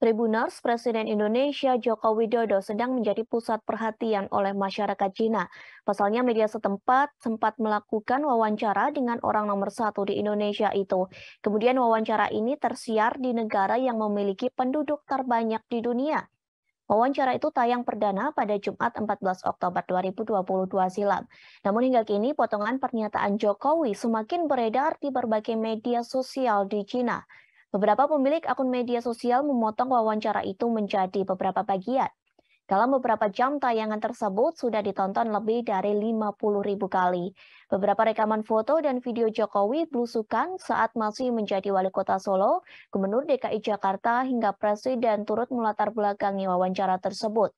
Tribuners, Presiden Indonesia Joko Widodo sedang menjadi pusat perhatian oleh masyarakat Cina. Pasalnya media setempat sempat melakukan wawancara dengan orang nomor satu di Indonesia itu. Kemudian wawancara ini tersiar di negara yang memiliki penduduk terbanyak di dunia. Wawancara itu tayang perdana pada Jumat 14 Oktober 2022 silam. Namun hingga kini potongan pernyataan Jokowi semakin beredar di berbagai media sosial di Cina. Beberapa pemilik akun media sosial memotong wawancara itu menjadi beberapa bagian. Dalam beberapa jam tayangan tersebut sudah ditonton lebih dari 50 ribu kali. Beberapa rekaman foto dan video Jokowi belusukan saat masih menjadi wali kota Solo, Gubernur DKI Jakarta hingga Presiden turut melatar belakangi wawancara tersebut.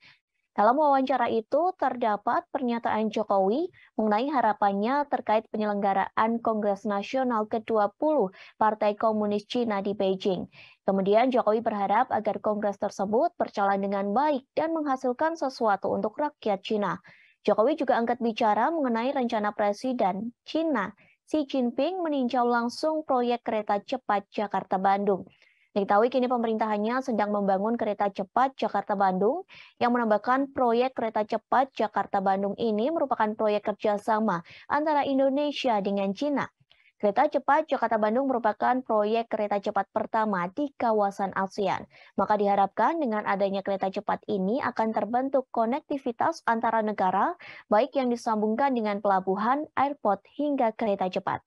Dalam wawancara itu terdapat pernyataan Jokowi mengenai harapannya terkait penyelenggaraan Kongres Nasional ke-20 Partai Komunis Cina di Beijing. Kemudian Jokowi berharap agar kongres tersebut berjalan dengan baik dan menghasilkan sesuatu untuk rakyat Cina. Jokowi juga angkat bicara mengenai rencana Presiden Cina Xi Jinping meninjau langsung proyek kereta cepat Jakarta-Bandung. Diketahui kini pemerintahannya sedang membangun kereta cepat Jakarta-Bandung yang menambahkan proyek kereta cepat Jakarta-Bandung ini merupakan proyek kerjasama antara Indonesia dengan Cina. Kereta cepat Jakarta-Bandung merupakan proyek kereta cepat pertama di kawasan ASEAN. Maka diharapkan dengan adanya kereta cepat ini akan terbentuk konektivitas antara negara, baik yang disambungkan dengan pelabuhan, airport, hingga kereta cepat.